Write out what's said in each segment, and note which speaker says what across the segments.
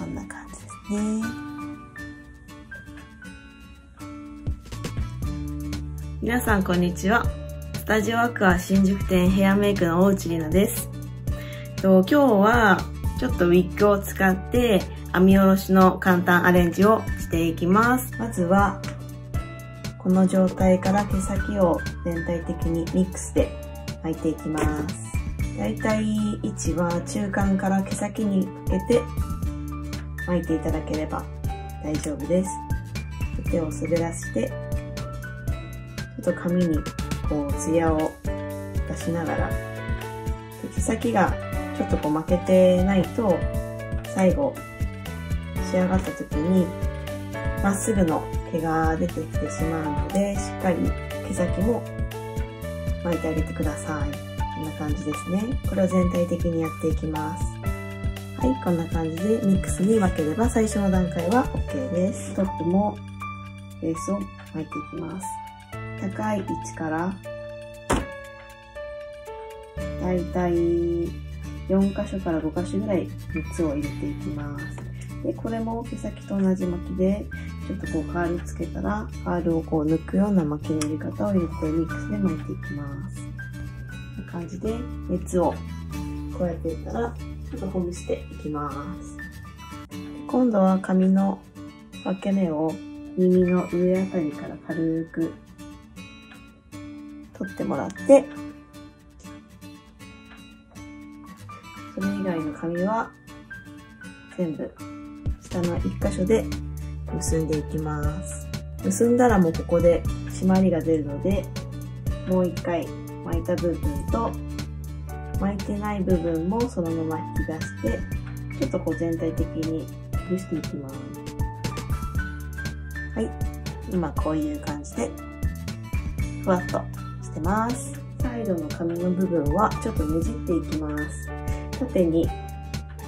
Speaker 1: こんな感じですね。皆さんこんにちは。スタジオアクア新宿店ヘアメイクの大内里奈です。今日はちょっとウィッグを使って編み下ろしの簡単アレンジをしていきます。まずはこの状態から毛先を全体的にミックスで巻いていきます。だいたい位置は中間から毛先にかけて巻いていただければ大丈夫です。手を滑らしてちょっと髪にこうツヤを出しながら毛先がちょっとこう負けてないと最後仕上がった時にまっすぐの毛が出てきてしまうのでしっかり毛先も巻いてあげてください。こんな感じですね。これを全体的にやっていきます。はいこんな感じでミックスに分ければ最初の段階は OK です。トップもベースを巻いていきます。高い位置からだいたい4箇所から5箇所ぐらい熱を入れていきます。で、これも毛先と同じ巻きで、ちょっとこうカールつけたら、カールをこう抜くような巻きのやり方を入れてミックスで巻いていきます。こんな感じで熱をこうやっていったら、ちょっとほぐしていきます。今度は髪の分け目を耳の上あたりから軽く取ってもらって、それ以外の髪は全部下の1箇所で結んでいきます結んだらもうここで締まりが出るのでもう一回巻いた部分と巻いてない部分もそのまま引き出してちょっとこう全体的にほぐしていきます。はい。今こういう感じでふわっとしてます。サイドの紙の部分はちょっとねじっていきます。縦に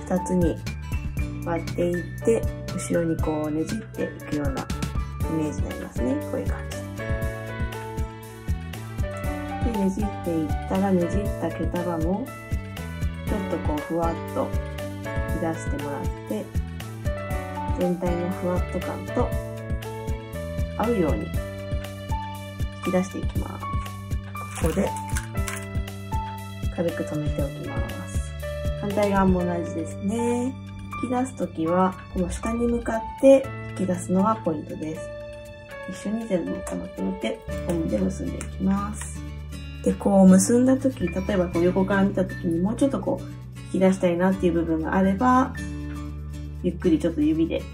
Speaker 1: 2つに割っていって後ろにこうねじっていくようなイメージになりますね。ねじっていったらねじった毛束もちょっとこうふわっと引き出してもらって全体のふわっと感と合うように引き出していきますここで軽く止めておきます反対側も同じですね引き出すときは、この下に向かって引き出すのがポイントです。一緒に全部まとめて、ゴムで結んでいきます。で、こう結んだとき、例えばこう横から見たときにもうちょっとこう引き出したいなっていう部分があれば、ゆっくりちょっと指で引っ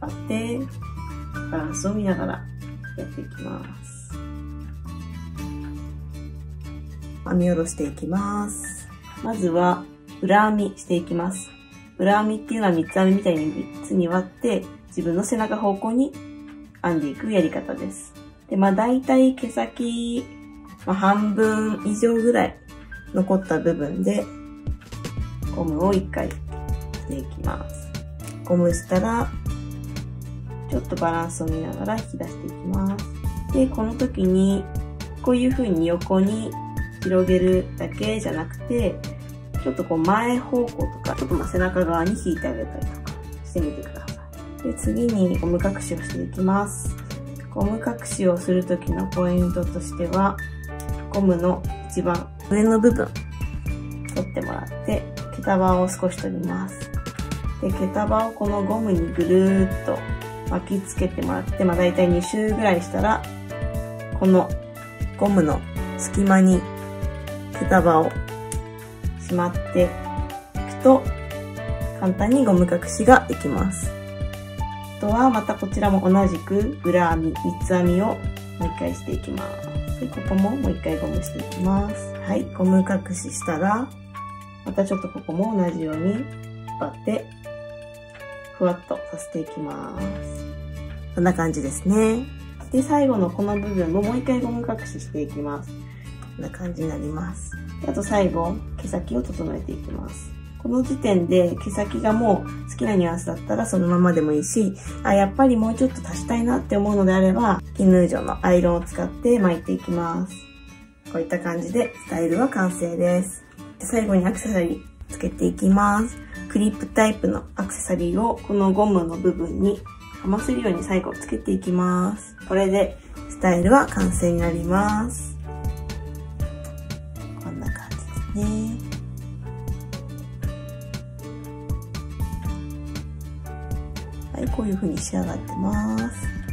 Speaker 1: 張って、バランスを見ながらやっていきます。編み下ろしていきます。まずは裏編みしていきます。裏編みっていうのは三つ編みみたいに三つに割って自分の背中方向に編んでいくやり方です。で、まあ大体毛先、まあ、半分以上ぐらい残った部分でゴムを一回していきます。ゴムしたらちょっとバランスを見ながら引き出していきます。で、この時にこういう風に横に広げるだけじゃなくてちょっとこう前方向とか、ちょっとま背中側に引いてあげたりとかしてみてください。で、次にゴム隠しをしていきます。ゴム隠しをするときのポイントとしては、ゴムの一番上の部分、取ってもらって、毛束を少し取ります。で、毛束をこのゴムにぐるーっと巻きつけてもらって、まあ大体2周ぐらいしたら、このゴムの隙間に毛束をしまっていくと、簡単にゴム隠しができます。あとはまたこちらも同じく裏編み、三つ編みをもう一回していきます。で、ここももう一回ゴムしていきます。はい、ゴム隠ししたら、またちょっとここも同じように引っ張って、ふわっとさせていきます。こんな感じですね。で、最後のこの部分ももう一回ゴム隠ししていきます。こんな感じになります。あと最後、毛先を整えていきます。この時点で毛先がもう好きなニュアンスだったらそのままでもいいし、あ、やっぱりもうちょっと足したいなって思うのであれば、絹ヌージョのアイロンを使って巻いていきます。こういった感じでスタイルは完成です。最後にアクセサリーつけていきます。クリップタイプのアクセサリーをこのゴムの部分にかませるように最後つけていきます。これでスタイルは完成になります。こんな感じですね。はい、こういう風に仕上がってます。